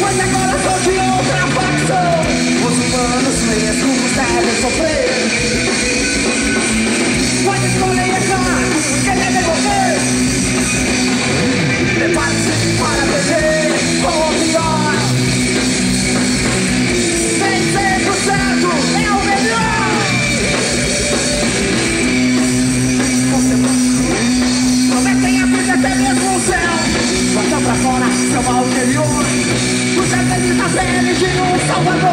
Cuenta con la sociedad. 看我操